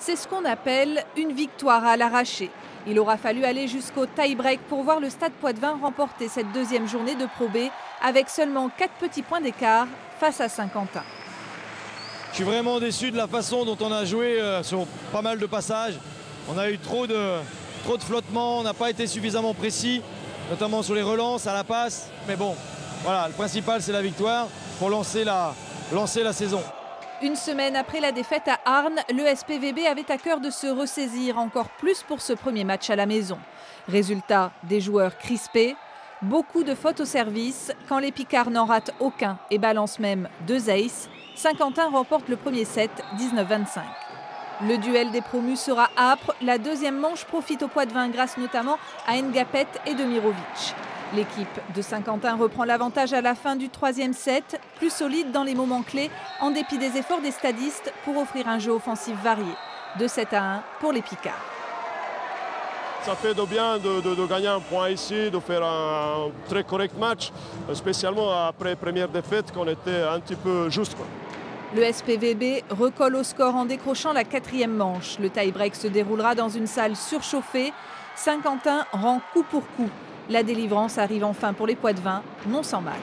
C'est ce qu'on appelle une victoire à l'arraché. Il aura fallu aller jusqu'au tie-break pour voir le Stade Poitvin remporter cette deuxième journée de Pro B avec seulement 4 petits points d'écart face à Saint-Quentin. Je suis vraiment déçu de la façon dont on a joué euh, sur pas mal de passages. On a eu trop de, trop de flottements, on n'a pas été suffisamment précis, notamment sur les relances, à la passe. Mais bon, voilà, le principal c'est la victoire pour lancer la, lancer la saison. Une semaine après la défaite à Arnes, le SPVB avait à cœur de se ressaisir encore plus pour ce premier match à la maison. Résultat, des joueurs crispés, beaucoup de fautes au service, quand les Picards n'en ratent aucun et balancent même deux aces, Saint-Quentin remporte le premier set 19-25. Le duel des promus sera âpre, la deuxième manche profite au poids de vin grâce notamment à Ngapet et Demirovic. L'équipe de Saint-Quentin reprend l'avantage à la fin du troisième set, plus solide dans les moments clés, en dépit des efforts des stadistes pour offrir un jeu offensif varié. De 7 à 1 pour les Picards. Ça fait de bien de, gagner un point ici, de faire un très correct match, spécialement après première défaite qu'on était un petit peu juste. Le SPVB recolle au score en décrochant la quatrième manche. Le tie-break se déroulera dans une salle surchauffée. Saint-Quentin rend coup pour coup. La délivrance arrive enfin pour les poids de vin, non sans mal.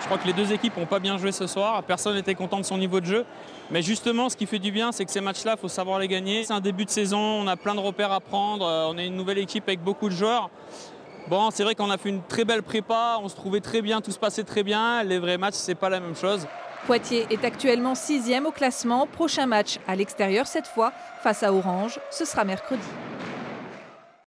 Je crois que les deux équipes n'ont pas bien joué ce soir. Personne n'était content de son niveau de jeu. Mais justement, ce qui fait du bien, c'est que ces matchs-là, il faut savoir les gagner. C'est un début de saison, on a plein de repères à prendre. Euh, on est une nouvelle équipe avec beaucoup de joueurs. Bon, c'est vrai qu'on a fait une très belle prépa, on se trouvait très bien, tout se passait très bien. Les vrais matchs, c'est pas la même chose. Poitiers est actuellement sixième au classement. Prochain match à l'extérieur cette fois, face à Orange, ce sera mercredi.